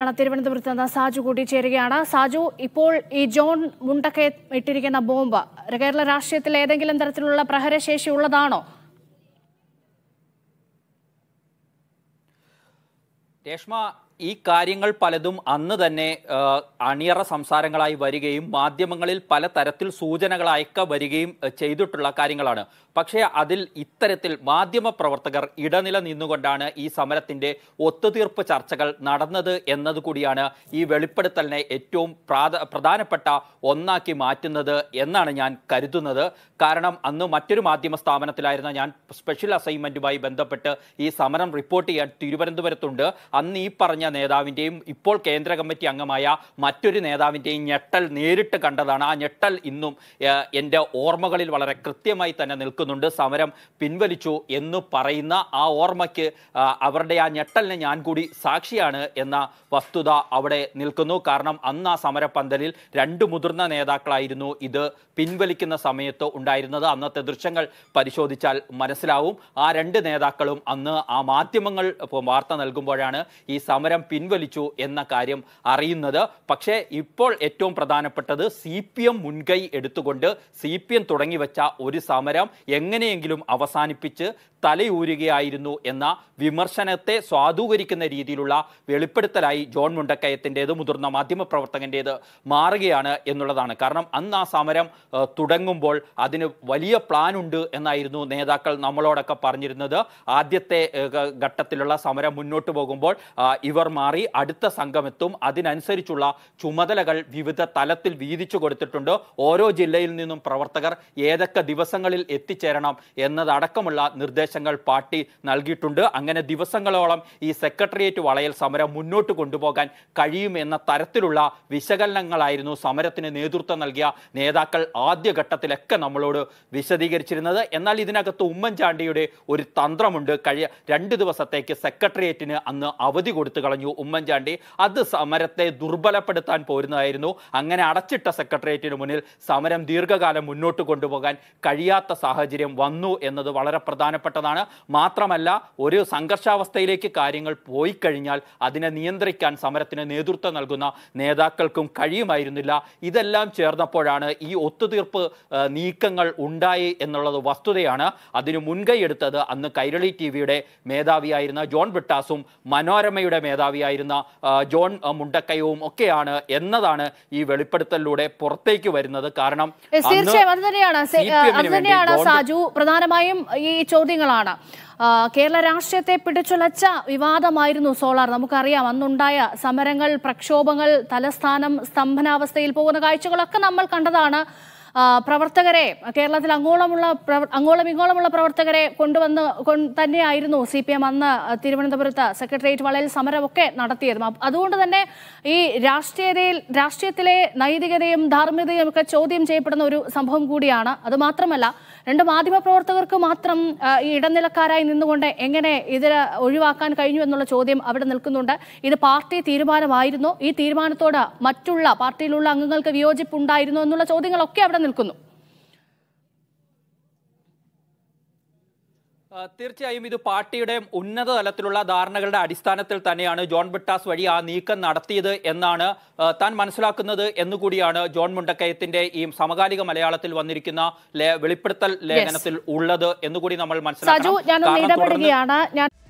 തിരുവനന്തപുരത്ത് നിന്ന് സാജു കൂട്ടിച്ചേരുകയാണ്. സാജു ഇപ്പോൾ ഈ ജോൺ മുണ്ടക്കെ ഇട്ടിരിക്കുന്ന ബോംബ് കേരള രാഷ്ട്രീയത്തിൽ ഏതെങ്കിലും തരത്തിലുള്ള പ്രഹരശേഷി ഉള്ളതാണോ? രേഷ്മ ഈ കാര്യങ്ങൾ പലതും അന്ന് തന്നെ അണിയറ സംസാരങ്ങളായി വരികയും മാധ്യമങ്ങളിൽ പലതരത്തിൽ അയക്ക വരികയും ചെയ്തിട്ടുള്ള കാര്യങ്ങളാണ്. പക്ഷേ അതിൽ ഇത്തരത്തിൽ മാധ്യമ പ്രവർത്തകർ ഇടനില നിന്നുകൊണ്ടാണ് ഈ സമരത്തിന്റെ ഒത്തുതീർപ്പ് ചർച്ചകൾ നടന്നത് എന്നതുകൂടിയാണ് ഈ വെളിപ്പെടുത്തലിനെ ഏറ്റവും പ്രധാനപ്പെട്ട ഒന്നാക്കി മാറ്റുന്നത് എന്നാണ് ഞാൻ കരുതുന്നത്. കാരണം അന്ന് മറ്റൊരു മാധ്യമ സ്ഥാപനത്തിലായിരുന്ന ഞാൻ സ്പെഷ്യൽ അസൈൻമെന്റുമായി ബന്ധപ്പെട്ട് ഈ സമരം റിപ്പോർട്ട് ചെയ്യാൻ തിരുവനന്തപുരത്തുണ്ട്. അന്ന് ഈ പറഞ്ഞ നേതാവിന്റെയും ഇപ്പോൾ കേന്ദ്ര കമ്മിറ്റി അംഗമായ മറ്റൊരു നേതാവിന്റെയും ഞെട്ടൽ നേരിട്ട് കണ്ടതാണ്. ആ ഞെട്ടൽ ഇന്നും എന്റെ ഓർമ്മകളിൽ വളരെ കൃത്യമായി തന്നെ നിൽക്കുന്നുണ്ട്. സമരം പിൻവലിച്ചു എന്ന് പറയുന്ന ആ ഓർമ്മയ്ക്ക് അവരുടെ ആ ഞെട്ടലിന് ഞാൻ കൂടി സാക്ഷിയാണ് എന്ന വസ്തുത അവിടെ നിൽക്കുന്നു. കാരണം അന്ന് ആ സമരപ്പന്തലിൽ രണ്ട് മുതിർന്ന നേതാക്കളായിരുന്നു ഇത് പിൻവലിക്കുന്ന സമയത്ത് ഉണ്ടായിരുന്നത്. അന്നത്തെ ദൃശ്യങ്ങൾ പരിശോധിച്ചാൽ മനസ്സിലാവും. ആ രണ്ട് നേതാക്കളും അന്ന് ആ മാധ്യമങ്ങൾ വാർത്ത നൽകുമ്പോഴാണ് ഈ സമരം പിൻവലിച്ചു എന്ന കാര്യം അറിയുന്നത്. പക്ഷേ ഇപ്പോൾ ഏറ്റവും പ്രധാനപ്പെട്ടത് സി പി എം മുൻകൈ എടുത്തുകൊണ്ട് സി പി എം തുടങ്ങിവെച്ച ഒരു സമരം എങ്ങനെയെങ്കിലും അവസാനിപ്പിച്ച് തലയൂരുകയായിരുന്നു എന്ന വിമർശനത്തെ സ്വാധൂകരിക്കുന്ന രീതിയിലുള്ള വെളിപ്പെടുത്തലായി ജോൺ മുണ്ടക്കയത്തിന്റെത് മുതിർന്ന മാധ്യമപ്രവർത്തകന്റേത് മാറുകയാണ് എന്നുള്ളതാണ്. കാരണം അന്ന് ആ സമരം തുടങ്ങുമ്പോൾ അതിന് വലിയ പ്ലാൻ ഉണ്ട് എന്നായിരുന്നു നേതാക്കൾ നമ്മളോടൊക്കെ പറഞ്ഞിരുന്നത്. ആദ്യത്തെ ഘട്ടത്തിലുള്ള സമരം മുന്നോട്ട് പോകുമ്പോൾ ആ, മാറി അടുത്ത സംഘമെത്തും. അതിനനുസരിച്ചുള്ള ചുമതലകൾ വിവിധ തലത്തിൽ വീതിച്ചു കൊടുത്തിട്ടുണ്ട്. ഓരോ ജില്ലയിൽ നിന്നും പ്രവർത്തകർ ഏതൊക്കെ ദിവസങ്ങളിൽ എത്തിച്ചേരണം എന്നതടക്കമുള്ള നിർദ്ദേശങ്ങൾ പാർട്ടി നൽകിയിട്ടുണ്ട്. അങ്ങനെ ദിവസങ്ങളോളം ഈ സെക്രട്ടേറിയറ്റ് വളയൽ സമരം മുന്നോട്ട് കൊണ്ടുപോകാൻ കഴിയും എന്ന തരത്തിലുള്ള വിശകലനങ്ങളായിരുന്നു സമരത്തിന് നേതൃത്വം നൽകിയ നേതാക്കൾ ആദ്യഘട്ടത്തിലൊക്കെ നമ്മളോട് വിശദീകരിച്ചിരുന്നത്. എന്നാൽ ഇതിനകത്ത് ഉമ്മൻചാണ്ടിയുടെ ഒരു തന്ത്രമുണ്ട്. കഴിയ രണ്ട് ദിവസത്തേക്ക് സെക്രട്ടേറിയറ്റിന് അന്ന് അവധി കൊടുത്തു കളഞ്ഞു. ഉമ്മൻചാണ്ടി അത് സമരത്തെ ദുർബലപ്പെടുത്താൻ പോരുന്നതായിരുന്നു. അങ്ങനെ അടച്ചിട്ട സെക്രട്ടേറിയറ്റിന് മുന്നിൽ സമരം ദീർഘകാലം മുന്നോട്ട് കൊണ്ടുപോകാൻ കഴിയാത്ത സാഹചര്യം വന്നു എന്നത് വളരെ പ്രധാനപ്പെട്ടതാണ്. മാത്രമല്ല ഒരു സംഘർഷാവസ്ഥയിലേക്ക് കാര്യങ്ങൾ പോയി കഴിഞ്ഞാൽ അതിനെ നിയന്ത്രിക്കാൻ സമരത്തിന് നേതൃത്വം നൽകുന്ന നേതാക്കൾക്കും കഴിയുമായിരുന്നില്ല. ഇതെല്ലാം ചേർന്നപ്പോഴാണ് ഈ ഒത്തുതീർപ്പ് നീക്കങ്ങൾ ഉണ്ടായി എന്നുള്ളത് വസ്തുതയാണ്. അതിനു മുൻകൈ എടുത്തത് അന്ന് കൈരളി ടി വിയുടെ മേധാവിയായിരുന്ന ജോൺ ബ്രിട്ടാസും മനോരമയുടെ മേധാവിയായിരുന്ന ജോൺ മുണ്ടക്കയവും ഒക്കെയാണ് എന്നതാണ് ഈ വെളിപ്പെടുത്തലിലൂടെ പുറത്തേക്ക് വരുന്നത്. കാരണം തീർച്ചയായും അത് തന്നെയാണ് അത് തന്നെയാണ് സാജു. പ്രധാനമായും ഈ ചോദ്യങ്ങളാണ്. കേരള രാഷ്ട്രീയത്തെ പിടിച്ചുലച്ച വിവാദമായിരുന്നു സോളാർ. നമുക്കറിയാം അന്നുണ്ടായ സമരങ്ങൾ പ്രക്ഷോഭങ്ങൾ തലസ്ഥാനം സ്തംഭനാവസ്ഥയിൽ പോകുന്ന കാഴ്ചകളൊക്കെ നമ്മൾ കണ്ടതാണ്. പ്രവർത്തകരെ കേരളത്തിൽ അങ്ങോളമുള്ള അങ്ങോളം ഇങ്ങോളമുള്ള പ്രവർത്തകരെ കൊണ്ടുവന്ന് തന്നെയായിരുന്നു സി പി എം അന്ന് തിരുവനന്തപുരത്ത് സെക്രട്ടേറിയറ്റ് വളയിൽ സമരമൊക്കെ നടത്തിയതും. അതുകൊണ്ട് തന്നെ ഈ രാഷ്ട്രീയതയിൽ രാഷ്ട്രീയത്തിലെ നൈതികതയും ധാർമ്മികതയും ഒക്കെ ചോദ്യം ചെയ്യപ്പെടുന്ന ഒരു സംഭവം കൂടിയാണ്. അത് മാത്രമല്ല രണ്ട് മാധ്യമപ്രവർത്തകർക്ക് മാത്രം ഈ ഇടനിലക്കാരായി നിന്നുകൊണ്ട് എങ്ങനെ ഇതിന് ഒഴിവാക്കാൻ കഴിഞ്ഞു എന്നുള്ള ചോദ്യം അവിടെ നിൽക്കുന്നുണ്ട്. ഇത് പാർട്ടി തീരുമാനമായിരുന്നു. ഈ തീരുമാനത്തോട് മറ്റുള്ള പാർട്ടിയിലുള്ള അംഗങ്ങൾക്ക് വിയോജിപ്പുണ്ടായിരുന്നു എന്നുള്ള ചോദ്യങ്ങളൊക്കെ അവിടെ നിൽക്കുന്നു. തീർച്ചയായും ഇത് പാർട്ടിയുടെ ഉന്നത തലത്തിലുള്ള ധാരണകളുടെ അടിസ്ഥാനത്തിൽ തന്നെയാണ് ജോൺ ബിട്ടാസ് വഴി ആ നീക്കം നടത്തിയത് എന്നാണ് താൻ മനസ്സിലാക്കുന്നത് എന്നുകൂടിയാണ് ജോൺ മുണ്ടക്കയത്തിന്റെ ഈ സമകാലിക മലയാളത്തിൽ വന്നിരിക്കുന്ന വെളിപ്പെടുത്തൽ ലേഖനത്തിൽ ഉള്ളത് എന്നുകൂടി നമ്മൾ സജു മനസ്സിലാക്കണം